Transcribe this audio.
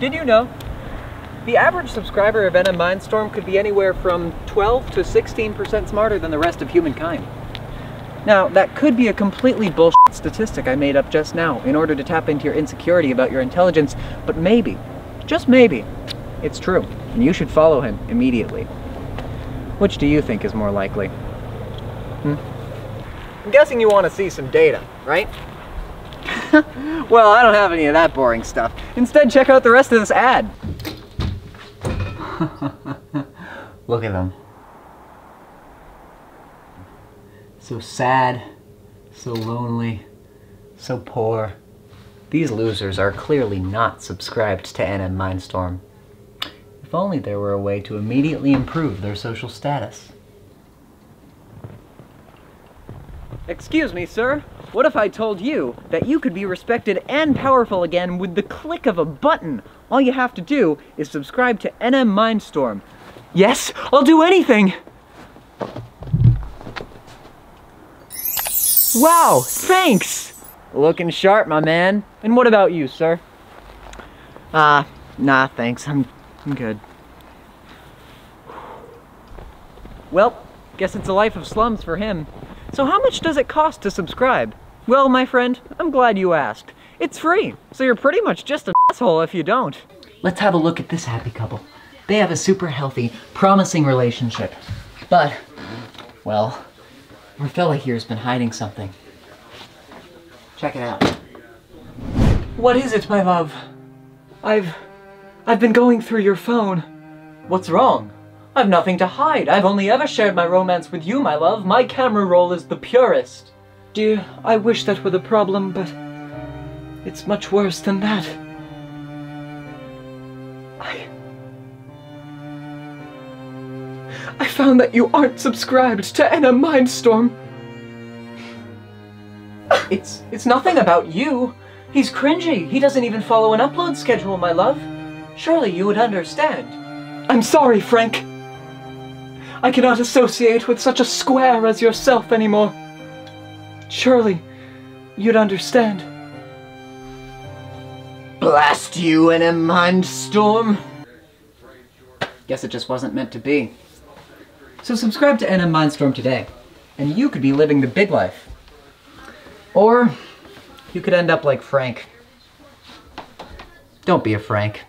Did you know? The average subscriber of NM Mindstorm could be anywhere from 12 to 16% smarter than the rest of humankind. Now, that could be a completely bullshit statistic I made up just now in order to tap into your insecurity about your intelligence, but maybe, just maybe, it's true, and you should follow him immediately. Which do you think is more likely? Hmm? I'm guessing you want to see some data, right? well, I don't have any of that boring stuff. Instead, check out the rest of this ad. Look at them. So sad, so lonely, so poor. These losers are clearly not subscribed to NM Mindstorm. If only there were a way to immediately improve their social status. Excuse me, sir. What if I told you that you could be respected and powerful again with the click of a button? All you have to do is subscribe to NM Mindstorm. Yes, I'll do anything! Wow, thanks! Looking sharp, my man. And what about you, sir? Ah, uh, nah, thanks. I'm, I'm good. Well, guess it's a life of slums for him. So how much does it cost to subscribe? Well, my friend, I'm glad you asked. It's free, so you're pretty much just an asshole if you don't. Let's have a look at this happy couple. They have a super healthy, promising relationship. But, well, our fella here's been hiding something. Check it out. What is it, my love? I've... I've been going through your phone. What's wrong? I've nothing to hide. I've only ever shared my romance with you, my love. My camera roll is the purest. Dear, I wish that were the problem, but... It's much worse than that. I... I found that you aren't subscribed to NM Mindstorm. It's it's nothing about you. He's cringy. He doesn't even follow an upload schedule, my love. Surely you would understand. I'm sorry, Frank. I cannot associate with such a square as yourself anymore. Surely you'd understand. Blast you in a mindstorm! Guess it just wasn't meant to be. So subscribe to NM Mindstorm today, and you could be living the big life. Or you could end up like Frank. Don't be a Frank.